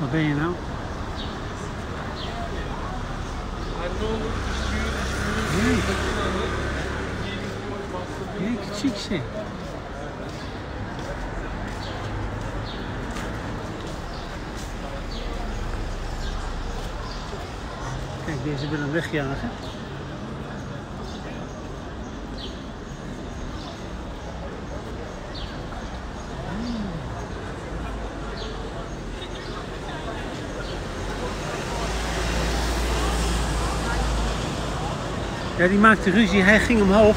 Wat ben je nou? Nee, ik zie ze. Kijk, deze wil hem wegjagen. Ja, die maakte ruzie. Hij ging omhoog.